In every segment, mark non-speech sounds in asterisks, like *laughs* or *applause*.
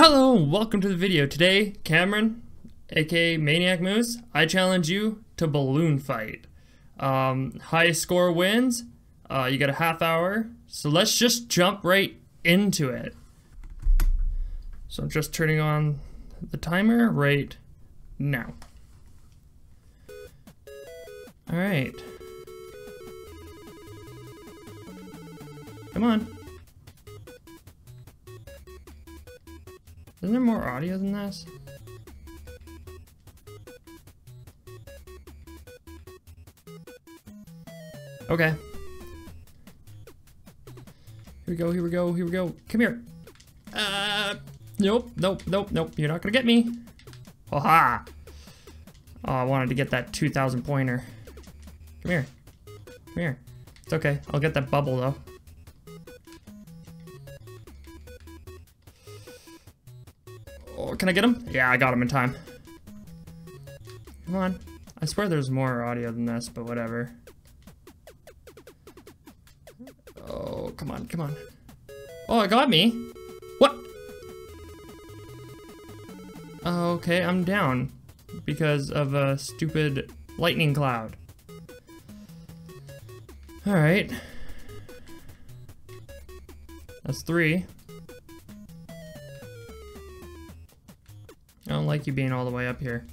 Hello and welcome to the video. Today, Cameron, aka Maniac Moose, I challenge you to balloon fight. Um, highest score wins. Uh, you got a half hour. So let's just jump right into it. So I'm just turning on the timer right now. Alright. Come on. Isn't there more audio than this? Okay. Here we go, here we go, here we go. Come here. Uh, nope, nope, nope, nope. You're not gonna get me. ha! Oh, I wanted to get that 2,000 pointer. Come here. Come here. It's okay. I'll get that bubble though. Can I get him? Yeah, I got him in time. Come on. I swear there's more audio than this, but whatever. Oh, come on, come on. Oh, it got me. What? Okay, I'm down because of a stupid lightning cloud. Alright. That's three. Like you being all the way up here.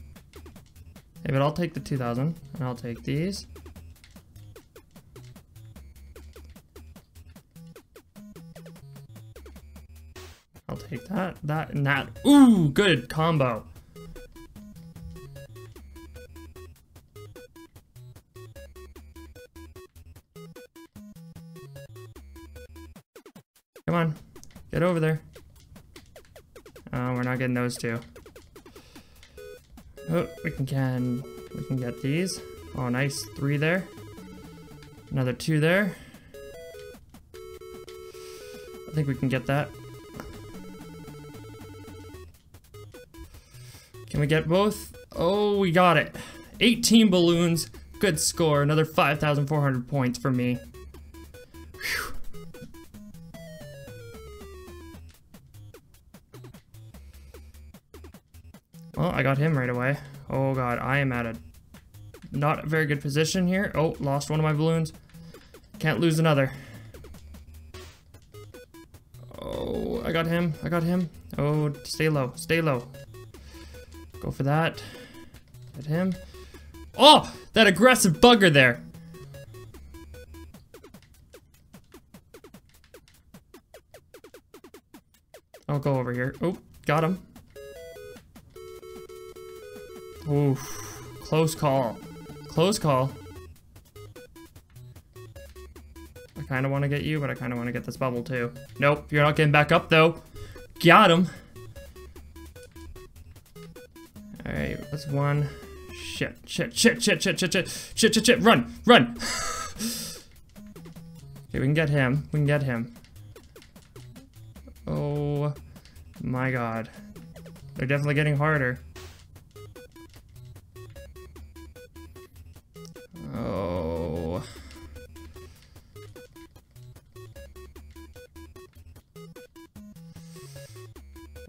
Hey, but I'll take the 2000, and I'll take these. I'll take that, that, and that. Ooh, good combo. Come on, get over there. Oh, we're not getting those two. Oh, we can, we can get these. Oh, nice. Three there. Another two there. I think we can get that. Can we get both? Oh, we got it. 18 balloons. Good score. Another 5,400 points for me. Well, I got him right away. Oh god, I am at a not very good position here. Oh, lost one of my balloons. Can't lose another. Oh, I got him. I got him. Oh, stay low. Stay low. Go for that. Get him. Oh, that aggressive bugger there. I'll go over here. Oh, got him. Oof. Close call. Close call. I kind of want to get you, but I kind of want to get this bubble too. Nope, you're not getting back up though. Got him. Alright, that's one. Shit, shit, shit, shit, shit, shit, shit, shit, shit, shit, run, run! *sighs* okay, we can get him. We can get him. Oh my god. They're definitely getting harder.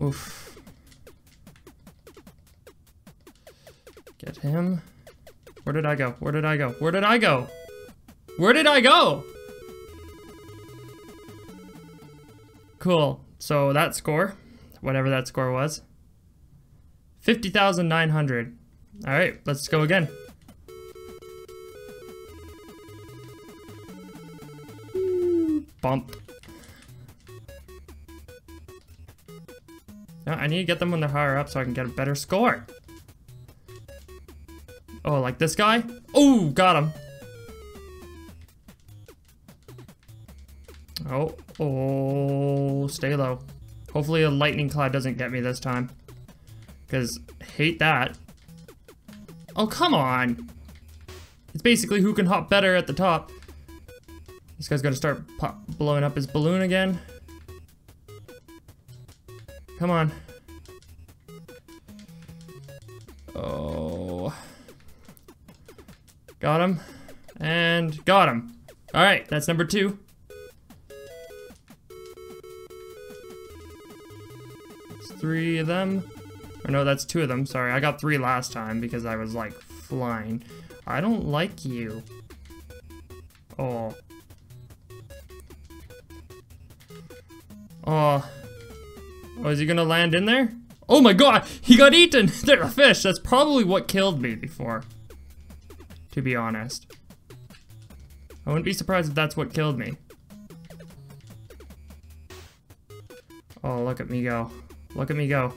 Oof. Get him. Where did I go? Where did I go? Where did I go? Where did I go? Cool. So that score, whatever that score was, 50,900. All right, let's go again. Bump. No, I need to get them when they're higher up so I can get a better score. Oh, like this guy? Oh, got him. Oh, oh, stay low. Hopefully a lightning cloud doesn't get me this time. Because, hate that. Oh, come on. It's basically who can hop better at the top. This guy's gonna start blowing up his balloon again. Come on. Oh. Got him. And got him. Alright, that's number two. It's three of them. Or no, that's two of them. Sorry, I got three last time because I was like flying. I don't like you. Oh. Oh. Oh, is he gonna land in there? Oh my god, he got eaten! *laughs* They're a fish! That's probably what killed me before. To be honest. I wouldn't be surprised if that's what killed me. Oh, look at me go. Look at me go.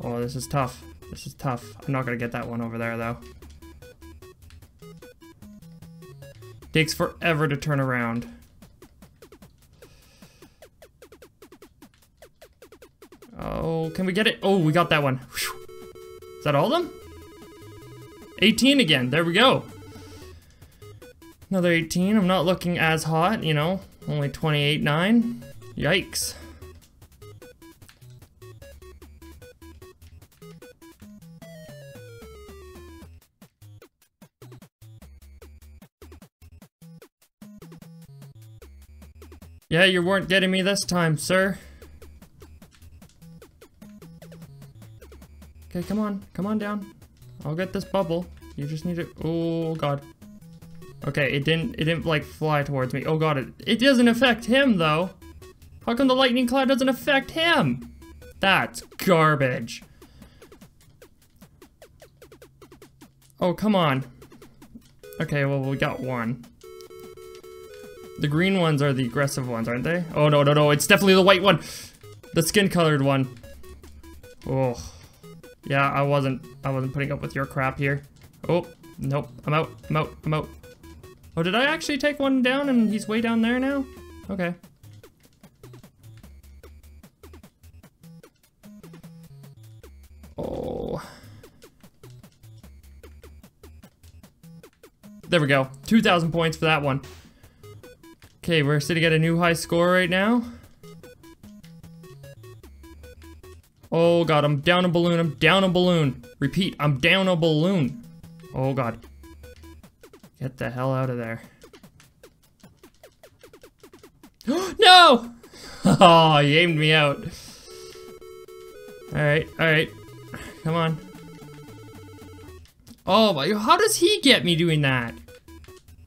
Oh, this is tough. This is tough. I'm not gonna get that one over there, though. Takes forever to turn around. Can we get it? Oh, we got that one. Whew. Is that all of them? 18 again. There we go. Another 18. I'm not looking as hot, you know. Only 28.9. Yikes. Yeah, you weren't getting me this time, sir. Okay, come on. Come on down. I'll get this bubble. You just need to- Oh, God. Okay, it didn't- it didn't, like, fly towards me. Oh, God. It, it doesn't affect him, though. How come the lightning cloud doesn't affect him? That's garbage. Oh, come on. Okay, well, we got one. The green ones are the aggressive ones, aren't they? Oh, no, no, no. It's definitely the white one. The skin-colored one. Oh. Yeah, I wasn't I wasn't putting up with your crap here. Oh, nope. I'm out. I'm out. I'm out. Oh, did I actually take one down and he's way down there now? Okay. Oh. There we go. 2,000 points for that one. Okay, we're sitting at a new high score right now. Oh god, I'm down a balloon, I'm down a balloon. Repeat, I'm down a balloon. Oh god. Get the hell out of there. *gasps* no! *laughs* Oh, he aimed me out. Alright, alright. Come on. Oh, my, how does he get me doing that?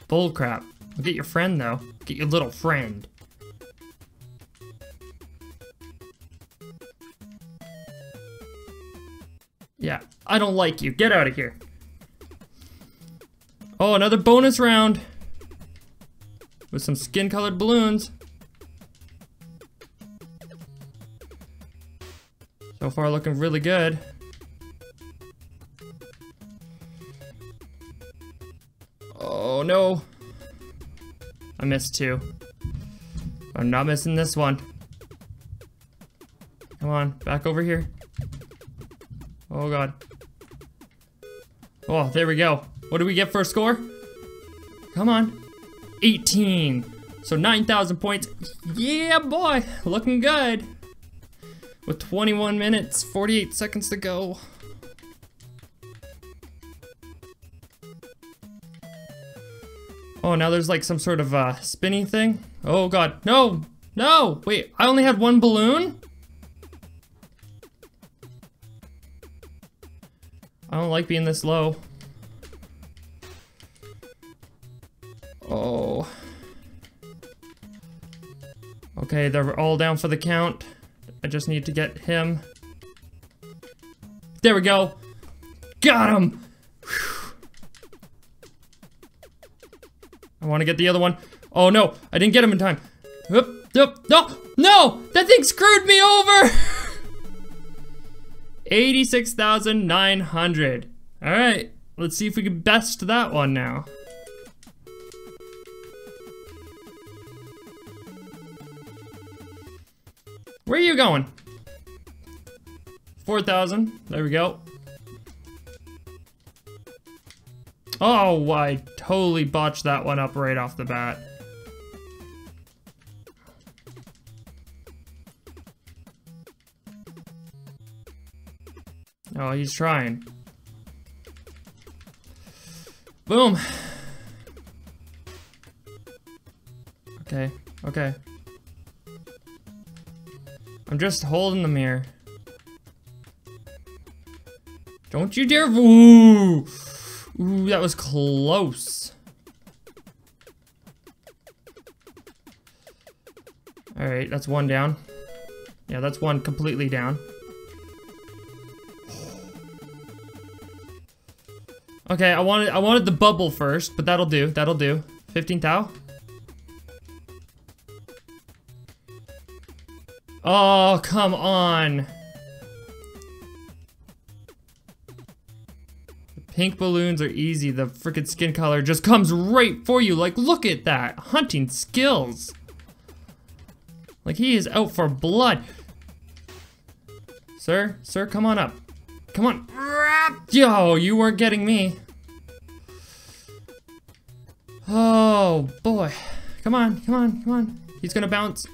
Bullcrap. I'll get your friend, though. Get your little friend. I don't like you. Get out of here. Oh, another bonus round. With some skin-colored balloons. So far looking really good. Oh no. I missed two. I'm not missing this one. Come on, back over here. Oh god. Oh, there we go. What do we get for a score? Come on. 18. So 9,000 points. Yeah, boy. Looking good. With 21 minutes, 48 seconds to go. Oh, now there's like some sort of uh, spinny thing. Oh god. No! No! Wait, I only had one balloon? I don't like being this low. Oh. Okay, they're all down for the count. I just need to get him. There we go. Got him! Whew. I want to get the other one. Oh no, I didn't get him in time. Oop, oop, no, no! That thing screwed me over! *laughs* 86,900. All right, let's see if we can best that one now. Where are you going? 4,000, there we go. Oh, I totally botched that one up right off the bat. Oh, he's trying. Boom. *sighs* Okay, okay. I'm just holding them here. Don't you dare- Ooh! Ooh, that was close. Alright, that's one down. Yeah, that's one completely down. Okay, I wanted I wanted the bubble first, but that'll do. That'll do. 15 thou. Oh, come on. The pink balloons are easy. The freaking skin color just comes right for you. Like, look at that. Hunting skills. Like, he is out for blood. Sir, sir, come on up. Come on. Yo, you weren't getting me. Oh, boy. Come on, come on, come on. He's gonna bounce.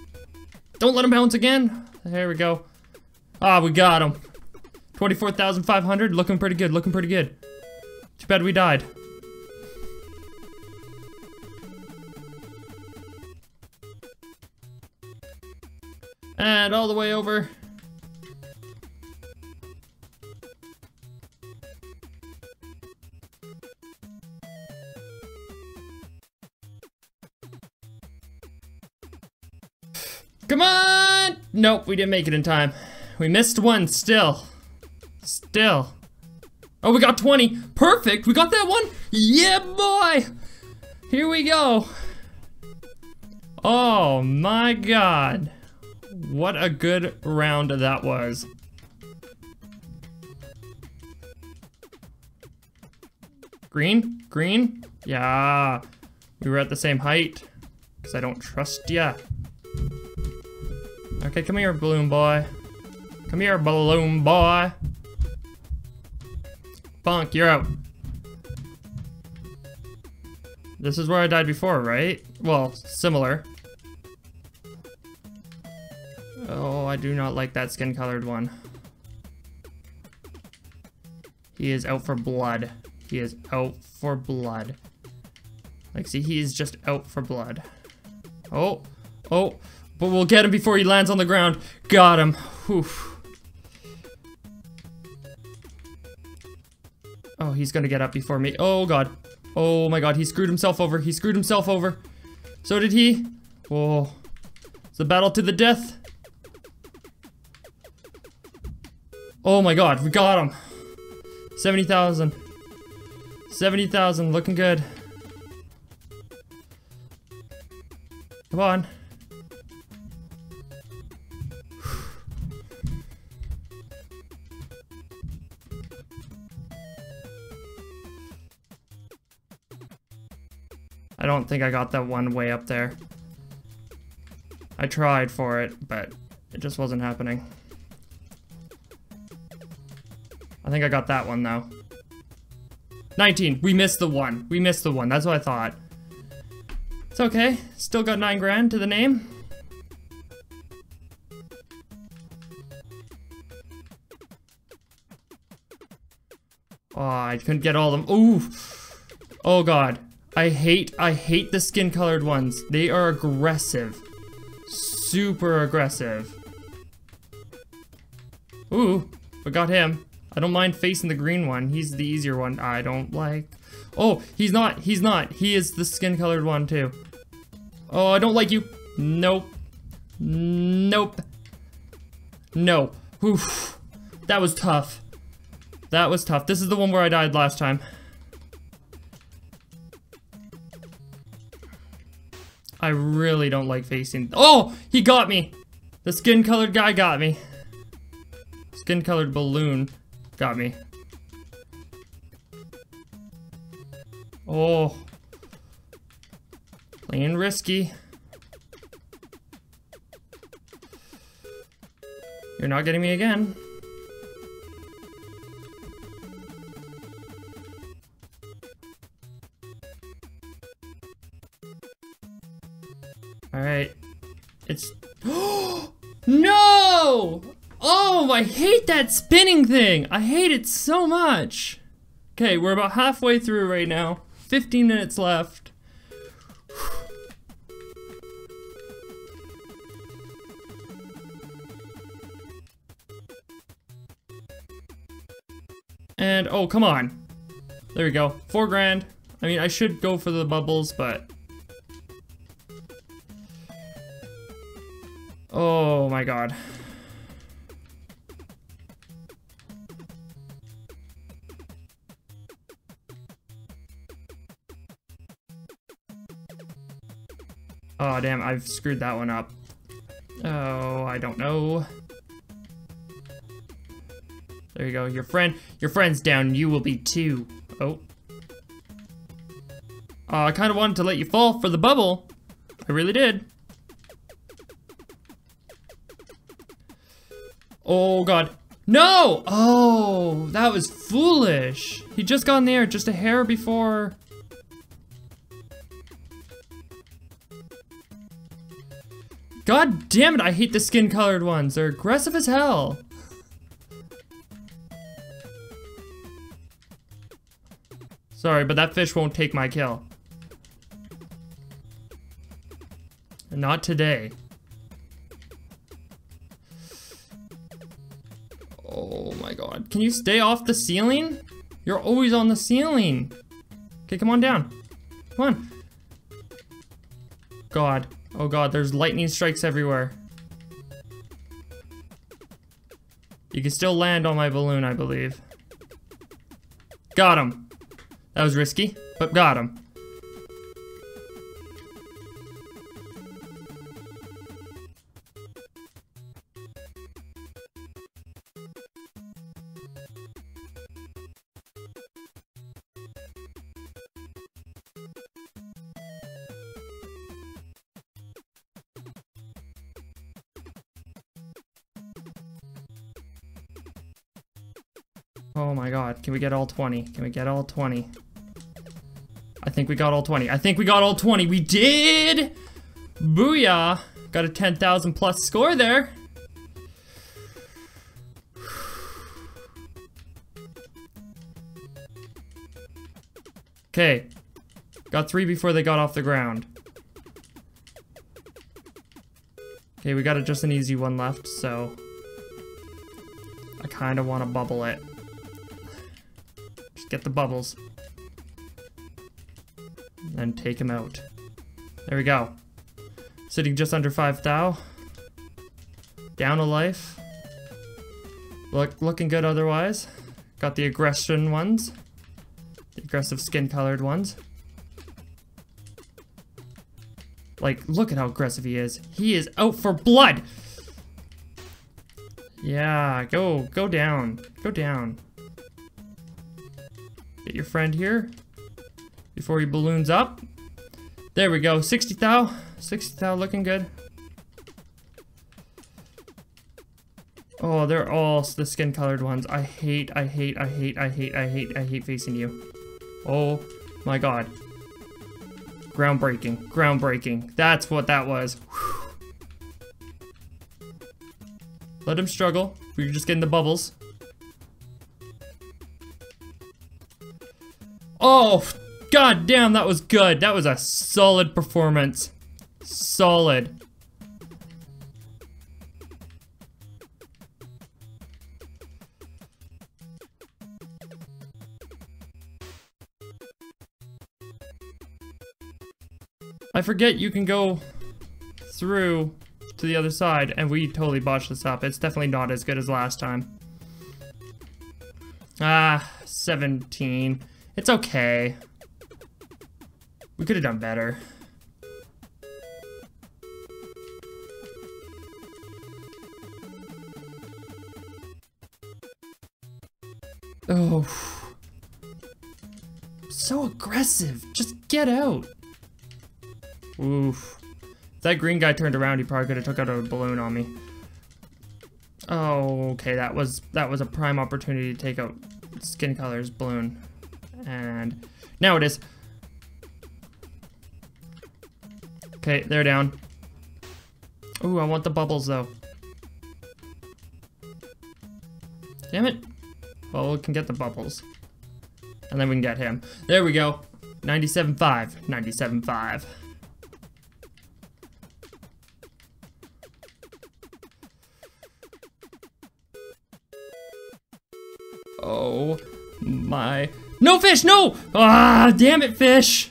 Don't let him bounce again. There we go. Ah, we got him. 24,500, looking pretty good, looking pretty good. Too bad we died. And all the way over. Nope, we didn't make it in time. We missed one still. Still. Oh, we got 20. Perfect, we got that one. Yeah, boy! Here we go. Oh my god. What a good round that was. Green? Green? Yeah. We were at the same height. Because I don't trust ya. Okay, come here, balloon boy. Come here, balloon boy. Bonk, you're out. This is where I died before, right? Well, similar. Oh, I do not like that skin-colored one. He is out for blood. He is out for blood. Like, see, he is just out for blood. Oh, oh, but we'll get him before he lands on the ground. Got him. Oof. Oh, he's gonna get up before me. Oh, God. Oh, my God. He screwed himself over. He screwed himself over. So did he. Whoa. It's a battle to the death. Oh, my God. We got him. 70,000. 70,000. Looking good. Come on. Don't think I got that one way up there. I tried for it, but it just wasn't happening. I think I got that one, though. 19. We missed the one. We missed the one. That's what I thought. It's okay. Still got 9 grand to the name. Oh, I couldn't get all of them. Ooh. Oh, God. I hate, I hate the skin colored ones. They are aggressive. Super aggressive. Ooh, but got him. I don't mind facing the green one. He's the easier one. I don't like. Oh, he's not. He's not. He is the skin colored one too. Oh, I don't like you. Nope. Nope. No. Oof. That was tough. That was tough. This is the one where I died last time. I really don't like facing- Oh! He got me! The skin-colored guy got me. Skin-colored balloon got me. Oh. Playing risky. You're not getting me again. I hate that spinning thing! I hate it so much! Okay, we're about halfway through right now. 15 minutes left. And, oh, come on. There we go. Four grand. I mean, I should go for the bubbles, but... Oh my god. Oh, damn, I've screwed that one up. Oh, I don't know. There you go. Your friend, your friend's down. You will be too. Oh. Uh, I kind of wanted to let you fall for the bubble. I really did. Oh, God. No! Oh, that was foolish. He just got in the air just a hair before... God damn it, I hate the skin colored ones. They're aggressive as hell. Sorry, but that fish won't take my kill. Not today. Oh my god. Can you stay off the ceiling? You're always on the ceiling. Okay, come on down. Come on. God. Oh god, there's lightning strikes everywhere. You can still land on my balloon, I believe. Got him. That was risky, but got him. Oh my god, can we get all 20? Can we get all 20? I think we got all 20. I think we got all 20. We did! Booyah! Got a 10,000 plus score there. Okay. Got three before they got off the ground. Okay, we got a, just an easy one left, so... I kind of want to bubble it. Get the bubbles. And take him out. There we go. Sitting just under 5 thou. Down a life. Look, looking good otherwise. Got the aggression ones. The aggressive skin colored ones. Like, look at how aggressive he is. He is out for blood! Yeah, go, go down. Go down. Your friend here before he balloons up. There we go, 60 thou. 60 thou looking good. Oh, they're all the skin colored ones. I hate, I hate, I hate, I hate, I hate, I hate facing you. Oh my god. Groundbreaking, groundbreaking. That's what that was. Whew. Let him struggle. We're just getting the bubbles. Oh, god damn, that was good. That was a solid performance. Solid. I forget you can go through to the other side, and we totally botched this up. It's definitely not as good as last time. Ah, 17. It's okay. We could have done better. Oh. So aggressive. Just get out. Oof. If that green guy turned around, he probably could have took out a balloon on me. Oh, okay. That was that was a prime opportunity to take out skin color's balloon. And now it is. Okay, they're down. Ooh, I want the bubbles though. Damn it. Well, we can get the bubbles. And then we can get him. There we go. 97.5. 97.5. No fish, no! Ah, damn it, fish!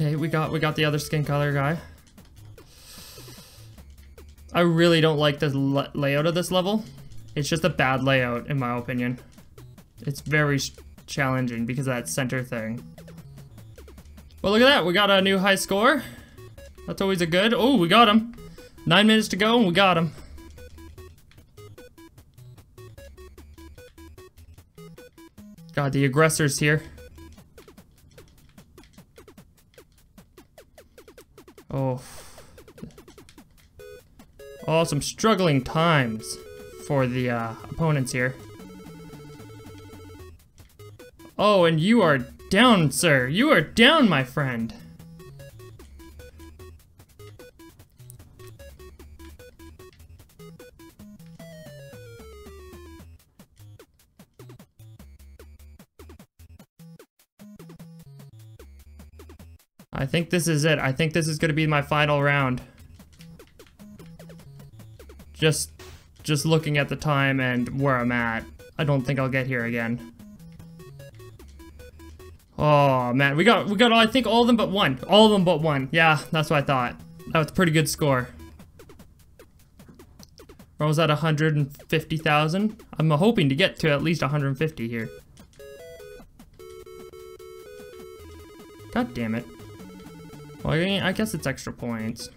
Okay, we got we got the other skin color guy. I really don't like the layout of this level. It's just a bad layout, in my opinion. It's very challenging because of that center thing. Well, look at that. We got a new high score. That's always a good. Oh, we got him. Nine minutes to go, and we got him. God, the aggressor's here. Oh. Oh, some struggling times for the uh, opponents here. Oh, and you are down, sir. You are down, my friend. Think this is it. I think this is going to be my final round. Just, just looking at the time and where I'm at, I don't think I'll get here again. Oh man, we got we got I think all of them but one. All of them but one. Yeah, that's what I thought. That was a pretty good score. I was at 150,000. I'm hoping to get to at least 150 here. God damn it. Well, I guess it's extra points.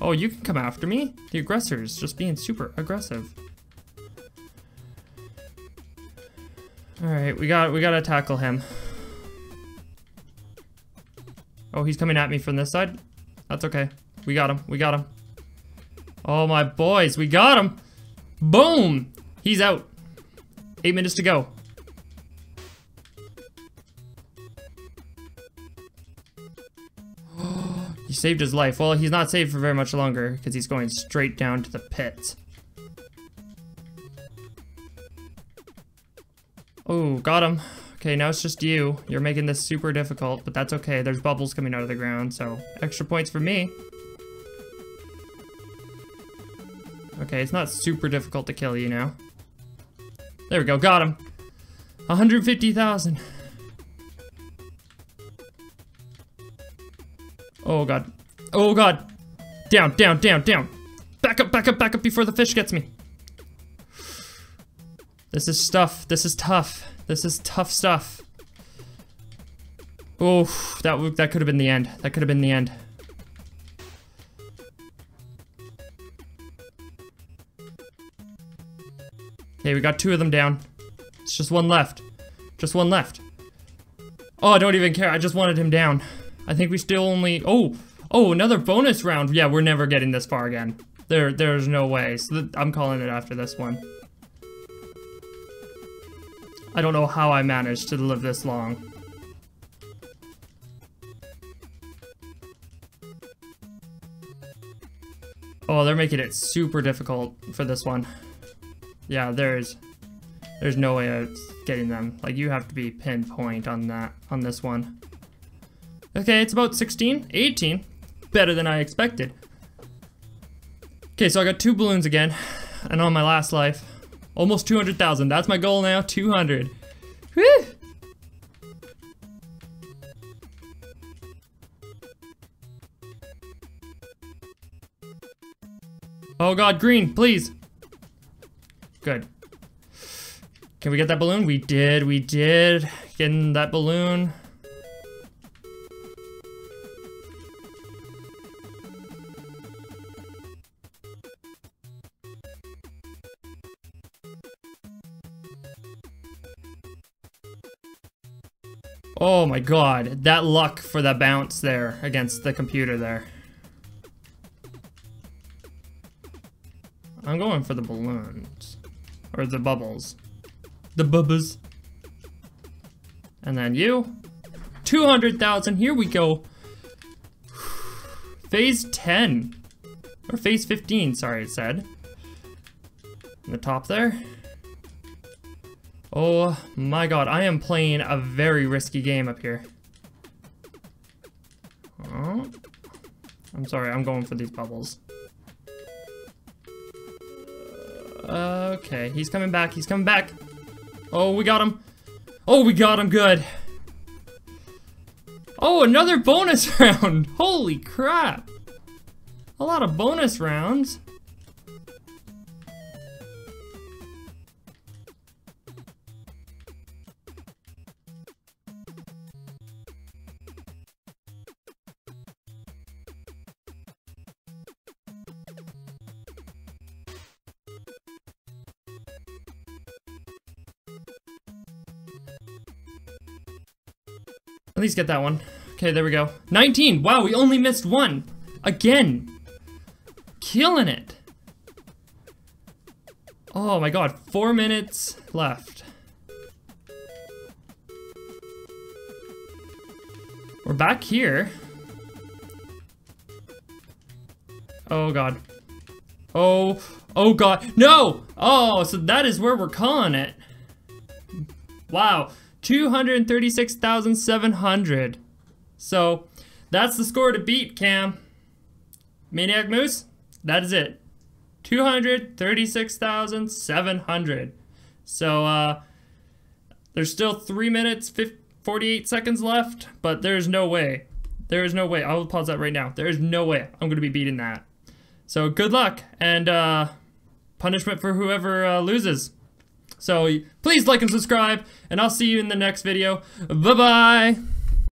Oh, you can come after me? The aggressor's just being super aggressive. Alright, we got we gotta tackle him. Oh, he's coming at me from this side? That's okay. We got him. We got him. Oh, my boys. We got him. Boom. He's out. Eight minutes to go. Saved his life. Well, he's not saved for very much longer because he's going straight down to the pit. Oh, got him. Okay, now it's just you. You're making this super difficult, but that's okay. There's bubbles coming out of the ground, so extra points for me. Okay, it's not super difficult to kill you now. There we go, got him. 150,000. Oh god. Oh god. Down, down, down, down. Back up, back up, back up before the fish gets me. This is stuff. This is tough. This is tough stuff. Oh, that that could have been the end. That could have been the end. Okay, we got two of them down. It's just one left. Just one left. Oh, I don't even care. I just wanted him down. I think we still only... Oh! Oh, another bonus round. Yeah, we're never getting this far again. There, There's no way. So I'm calling it after this one. I don't know how I managed to live this long. Oh, they're making it super difficult for this one. Yeah, there's there's no way of getting them. Like you have to be pinpoint on that on this one. Okay, it's about 16, 18. Better than I expected. Okay, so I got two balloons again. And on my last life. Almost 200,000. That's my goal now. 200. Woo! Oh god, green, please. Good. Can we get that balloon? We did, we did. Getting that balloon. Oh my god, that luck for that bounce there against the computer there. I'm going for the balloons. Or the bubbles. The bubbles. And then you. 200,000, here we go. *sighs* Phase 10. Or phase 15, sorry it said. In the top there. Oh my god, I am playing a very risky game up here. don't. I'm sorry, I'm going for these bubbles. Okay, he's coming back, he's coming back. Oh, we got him. Oh, we got him, good. Oh, another bonus *laughs* round! Holy crap! A lot of bonus rounds. At least get that one. Okay, there we go. 19! Wow, we only missed one! Again! Killing it! Oh my god, four minutes left. We're back here. Oh god. Oh, oh god. No! Oh, so that is where we're calling it. Wow. 236,700. So, that's the score to beat, Cam. Maniac Moose, that is it. 236,700. So, uh, there's still 3 minutes, 48 seconds left, but there's no way. There is no way. I will pause that right now. There is no way I'm going to be beating that. So, good luck, and uh, punishment for whoever uh, loses. So please like and subscribe, and I'll see you in the next video. Bye-bye!